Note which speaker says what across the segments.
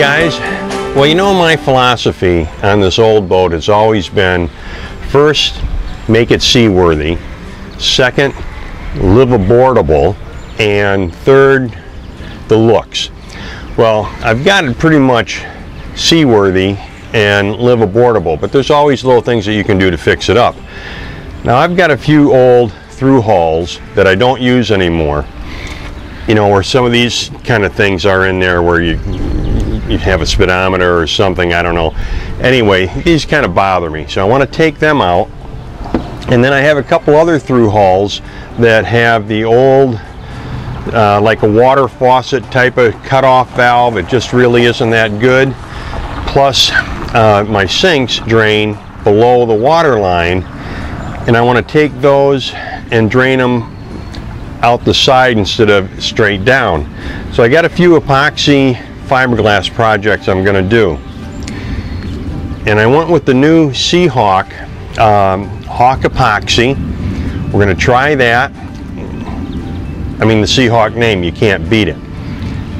Speaker 1: Guys. Well, you know my philosophy on this old boat has always been first, make it seaworthy. Second, liveaboardable. And third, the looks. Well, I've got it pretty much seaworthy and liveaboardable, but there's always little things that you can do to fix it up. Now I've got a few old through hulls that I don't use anymore. You know, where some of these kind of things are in there where you you have a speedometer or something, I don't know. Anyway, these kind of bother me. So I want to take them out. And then I have a couple other through hulls that have the old uh, like a water faucet type of cutoff valve. It just really isn't that good. Plus uh, my sinks drain below the water line and I want to take those and drain them out the side instead of straight down. So I got a few epoxy fiberglass projects I'm going to do. And I went with the new Sea Hawk um, Hawk Epoxy. We're going to try that. I mean the Sea Hawk name, you can't beat it.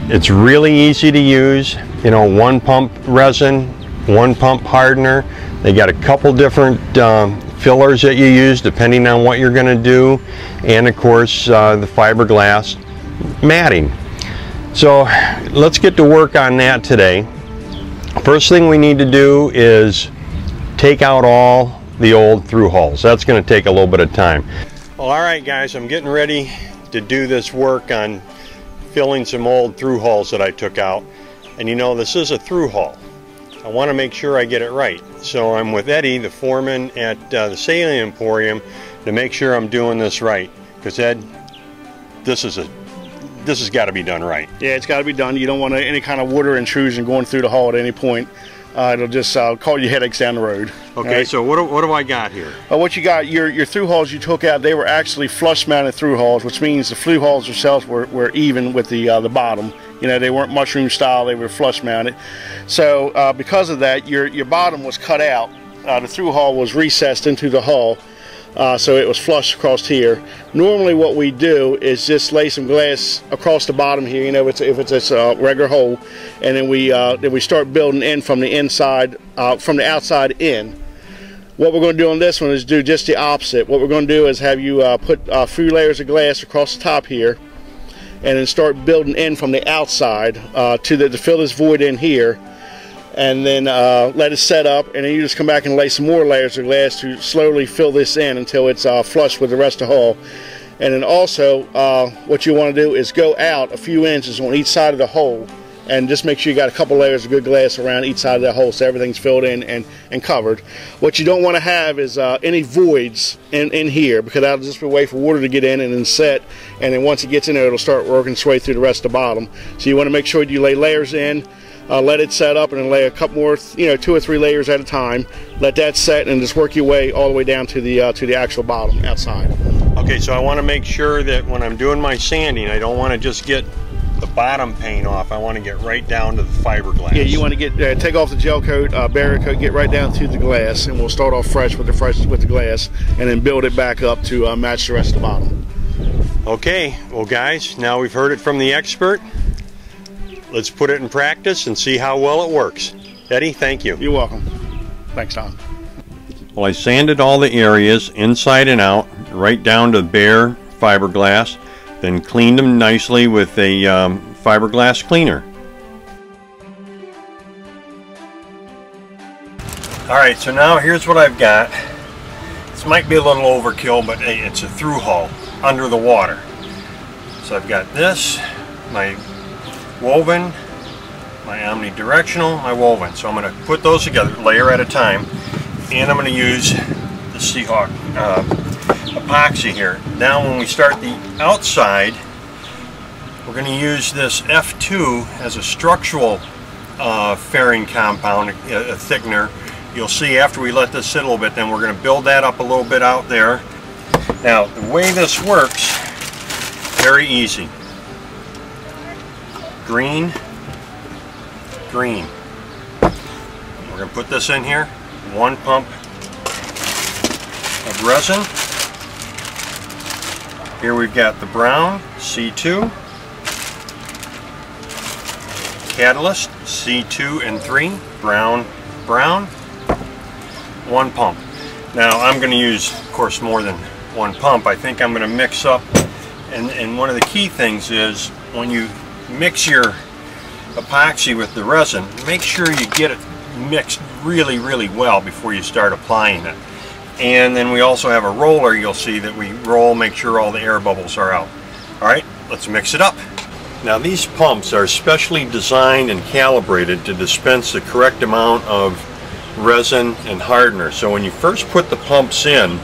Speaker 1: It's really easy to use. You know, one pump resin, one pump hardener. They got a couple different um, fillers that you use depending on what you're going to do and of course uh, the fiberglass matting so let's get to work on that today first thing we need to do is take out all the old through hulls. that's going to take a little bit of time well all right guys I'm getting ready to do this work on filling some old through holes that I took out and you know this is a through hull. I want to make sure I get it right. So I'm with Eddie, the foreman at uh, the Sailing Emporium, to make sure I'm doing this right. Because Ed, this is a this has got to be done right.
Speaker 2: Yeah, it's got to be done. You don't want any kind of water intrusion going through the hull at any point. Uh, it'll just uh, cause you headaches down the road.
Speaker 1: Okay, right? so what do, what do I got here?
Speaker 2: Uh, what you got, your, your through hulls you took out, they were actually flush mounted through hulls, which means the through hulls themselves were, were even with the, uh, the bottom. You know, they weren't mushroom style, they were flush mounted. So uh, because of that, your, your bottom was cut out. Uh, the through hull was recessed into the hull uh, so it was flush across here. Normally what we do is just lay some glass across the bottom here, you know, if it's, if a regular hole, and then we, uh, then we start building in from the inside, uh, from the outside in. What we're going to do on this one is do just the opposite. What we're going to do is have you uh, put a few layers of glass across the top here, and then start building in from the outside uh, to, the, to fill this void in here and then uh, let it set up and then you just come back and lay some more layers of glass to slowly fill this in until it's uh, flush with the rest of the hole and then also uh, what you want to do is go out a few inches on each side of the hole and just make sure you got a couple layers of good glass around each side of the hole so everything's filled in and, and covered. What you don't want to have is uh, any voids in, in here because that'll just be a way for water to get in and then set and then once it gets in there it'll start working its way through the rest of the bottom. So you want to make sure you lay layers in uh, let it set up and then lay a couple more, you know, two or three layers at a time. Let that set and just work your way all the way down to the uh, to the actual bottom outside.
Speaker 1: Okay, so I want to make sure that when I'm doing my sanding, I don't want to just get the bottom paint off. I want to get right down to the fiberglass.
Speaker 2: Yeah, you want to get uh, take off the gel coat, uh, barrier coat, get right down to the glass, and we'll start off fresh with the fresh with the glass, and then build it back up to uh, match the rest of the bottom.
Speaker 1: Okay, well guys, now we've heard it from the expert let's put it in practice and see how well it works. Eddie, thank you.
Speaker 2: You're welcome. Thanks, Tom.
Speaker 1: Well, I sanded all the areas inside and out, right down to bare fiberglass, then cleaned them nicely with a um, fiberglass cleaner. Alright, so now here's what I've got. This might be a little overkill, but hey, it's a through hull under the water. So I've got this, my woven, my omnidirectional, my woven. So I'm going to put those together, layer at a time, and I'm going to use the Sea Hawk uh, epoxy here. Now when we start the outside, we're going to use this F2 as a structural uh, fairing compound, a, a thickener. You'll see after we let this sit a little bit, then we're going to build that up a little bit out there. Now, the way this works, very easy green, green. We're to put this in here, one pump of resin. Here we've got the brown, C2, catalyst, C2 and 3, brown, brown, one pump. Now I'm going to use, of course, more than one pump. I think I'm going to mix up, and, and one of the key things is when you mix your epoxy with the resin, make sure you get it mixed really, really well before you start applying it. And then we also have a roller, you'll see that we roll, make sure all the air bubbles are out. All right, let's mix it up. Now these pumps are specially designed and calibrated to dispense the correct amount of resin and hardener. So when you first put the pumps in,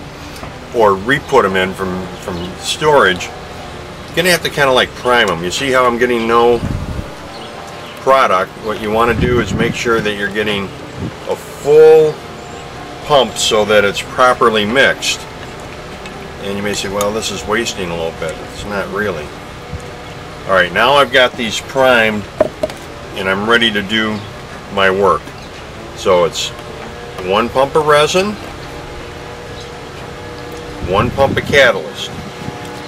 Speaker 1: or re-put them in from, from storage, gonna have to kind of like prime them. You see how I'm getting no product? What you wanna do is make sure that you're getting a full pump so that it's properly mixed. And you may say, well, this is wasting a little bit. It's not really. All right, now I've got these primed and I'm ready to do my work. So it's one pump of resin, one pump of catalyst.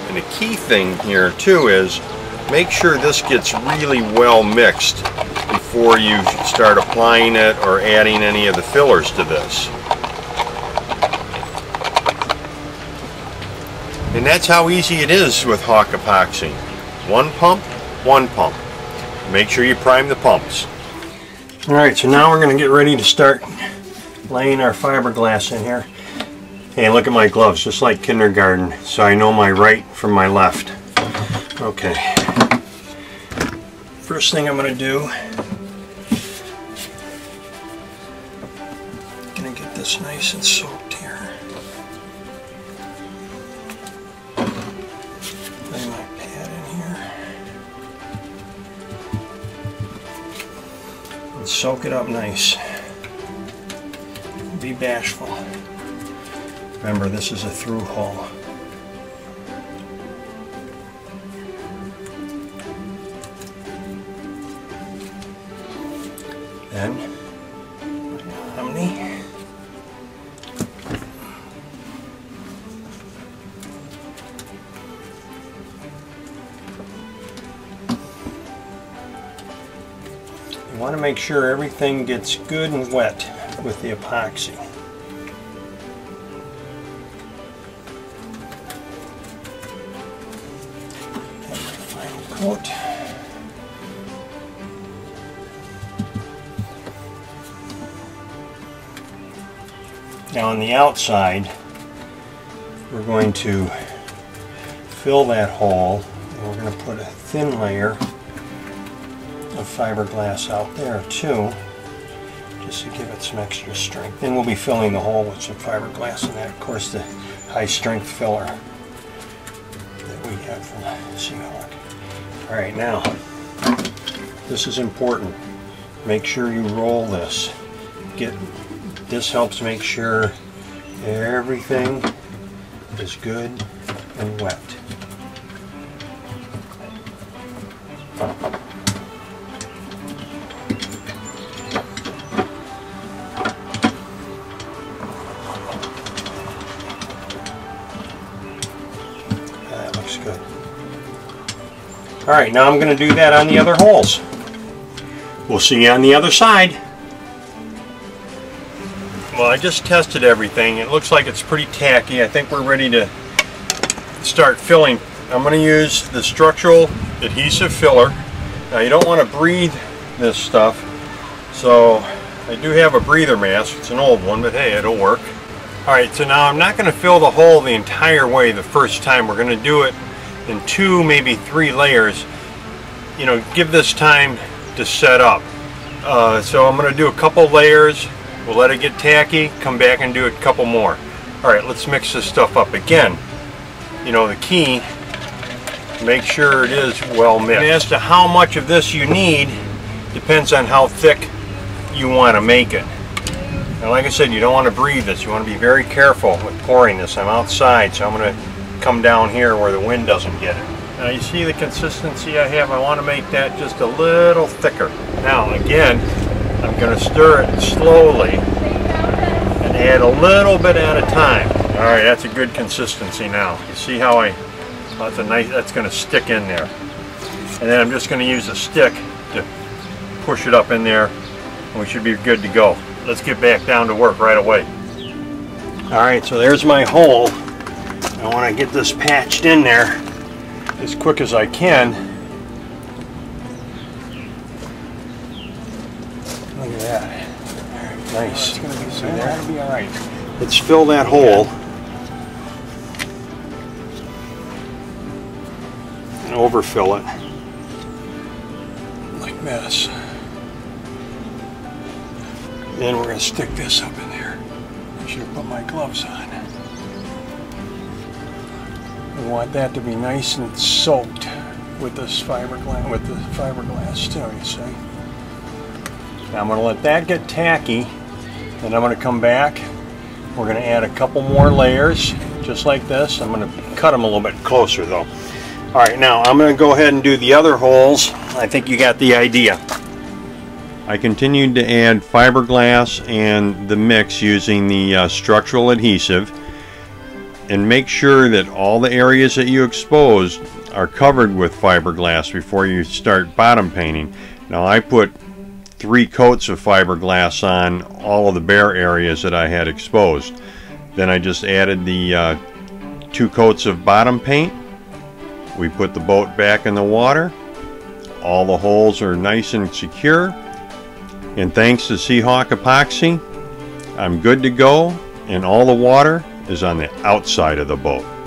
Speaker 1: And the key thing here too is make sure this gets really well mixed before you start applying it or adding any of the fillers to this. And that's how easy it is with Hawk epoxy. One pump, one pump. Make sure you prime the pumps. Alright, so now we're going to get ready to start laying our fiberglass in here. Hey, look at my gloves, just like kindergarten, so I know my right from my left. Okay. First thing I'm going to do, going to get this nice and soaked here. Lay my pad in here. And soak it up nice. Be bashful. Remember, this is a through hull. Then, Omni. You want to make sure everything gets good and wet with the epoxy. Now on the outside, we're going to fill that hole and we're going to put a thin layer of fiberglass out there too just to give it some extra strength. Then we'll be filling the hole with some fiberglass and that of course the high strength filler that we have from Sea Hawk. Alright now, this is important. Make sure you roll this. Get This helps make sure everything is good and wet. All right, now I'm going to do that on the other holes. We'll see you on the other side. Well, I just tested everything. It looks like it's pretty tacky. I think we're ready to start filling. I'm going to use the structural adhesive filler. Now you don't want to breathe this stuff, so I do have a breather mask. It's an old one, but hey, it'll work. Alright, so now I'm not going to fill the hole the entire way the first time. We're going to do it in two, maybe three layers. You know, give this time to set up. Uh, so I'm going to do a couple layers. We'll let it get tacky, come back and do a couple more. Alright, let's mix this stuff up again. You know, the key, make sure it is well mixed. And as to how much of this you need, depends on how thick you want to make it. Now, like I said, you don't want to breathe this. You want to be very careful with pouring this. I'm outside, so I'm going to come down here where the wind doesn't get it. Now, you see the consistency I have? I want to make that just a little thicker. Now, again, I'm going to stir it slowly and add a little bit at a time. All right, that's a good consistency now. You see how I, that's a nice, that's going to stick in there. And then I'm just going to use a stick to push it up in there and we should be good to go. Let's get back down to work right away. All right, so there's my hole. I want to get this patched in there as quick as I can. Look at that. Nice.
Speaker 3: It's gonna be,
Speaker 1: See
Speaker 3: that'll be all right.
Speaker 1: Let's fill that hole. And overfill it. Like this. Then we're going to stick this up in there. I should have put my gloves on. We want that to be nice and soaked with this fiberglass, with the fiberglass too, you see. Now I'm going to let that get tacky. Then I'm going to come back we're going to add a couple more layers, just like this. I'm going to cut them a little bit closer though. All right, now I'm going to go ahead and do the other holes. I think you got the idea. I continued to add fiberglass and the mix using the uh, structural adhesive and make sure that all the areas that you exposed are covered with fiberglass before you start bottom painting. Now I put three coats of fiberglass on all of the bare areas that I had exposed. Then I just added the uh, two coats of bottom paint. We put the boat back in the water. All the holes are nice and secure. And thanks to Sea Hawk Epoxy, I'm good to go and all the water is on the outside of the boat.